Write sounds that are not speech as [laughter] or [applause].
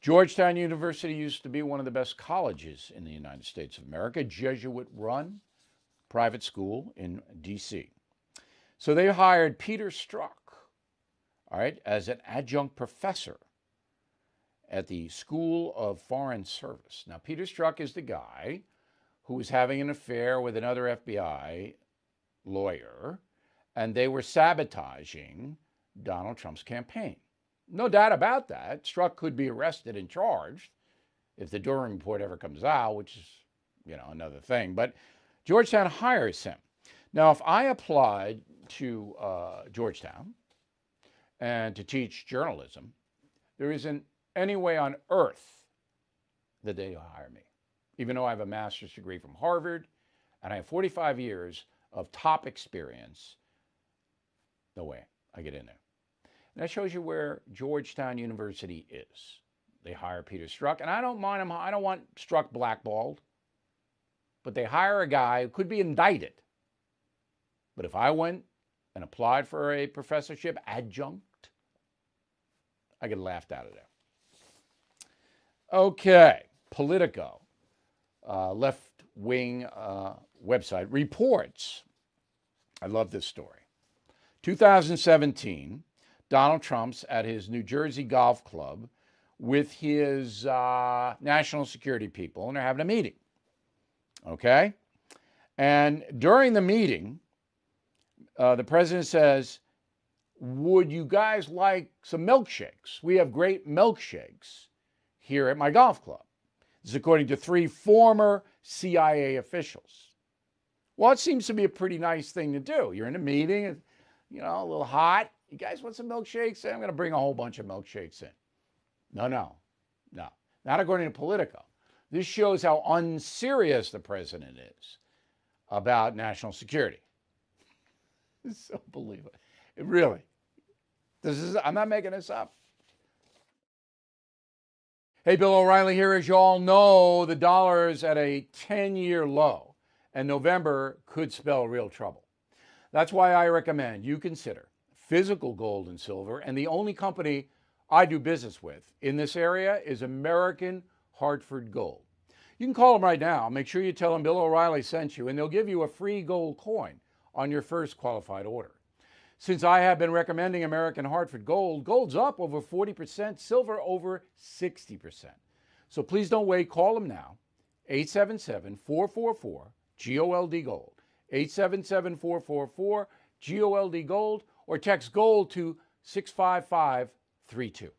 Georgetown University used to be one of the best colleges in the United States of America, Jesuit run private school in D.C. So they hired Peter Strzok, all right, as an adjunct professor at the School of Foreign Service. Now, Peter Strzok is the guy who was having an affair with another FBI lawyer, and they were sabotaging Donald Trump's campaign. No doubt about that. Strzok could be arrested and charged if the Durham report ever comes out, which is, you know, another thing. But Georgetown hires him. Now, if I applied to uh, Georgetown and to teach journalism, there isn't any way on earth that they hire me, even though I have a master's degree from Harvard and I have 45 years of top experience. No way I get in there. And that shows you where Georgetown University is. They hire Peter Strzok, and I don't mind him. I don't want Strzok blackballed, but they hire a guy who could be indicted. But if I went and applied for a professorship adjunct, I get laughed out of there. Okay, Politico, uh, left wing uh, website, reports. I love this story. 2017, Donald Trump's at his New Jersey golf club with his uh, national security people, and they're having a meeting. Okay? And during the meeting, uh, the president says, Would you guys like some milkshakes? We have great milkshakes here at my golf club. This is according to three former CIA officials. Well, it seems to be a pretty nice thing to do. You're in a meeting, you know, a little hot. You guys want some milkshakes? I'm going to bring a whole bunch of milkshakes in. No, no, no. Not according to Politico. This shows how unserious the president is about national security. [laughs] It's unbelievable. It really. This is I'm not making this up. Hey, Bill O'Reilly here. As you all know, the dollar is at a 10 year low, and November could spell real trouble. That's why I recommend you consider physical gold and silver, and the only company I do business with in this area is American Hartford Gold. You can call them right now. Make sure you tell them Bill O'Reilly sent you, and they'll give you a free gold coin on your first qualified order. Since I have been recommending American Hartford Gold, gold's up over 40%, silver over 60%. So please don't wait. Call them now. 877 444 GOLD Gold. 877 444 GOLD Gold or text GOLD to 65532.